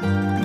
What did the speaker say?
Bye.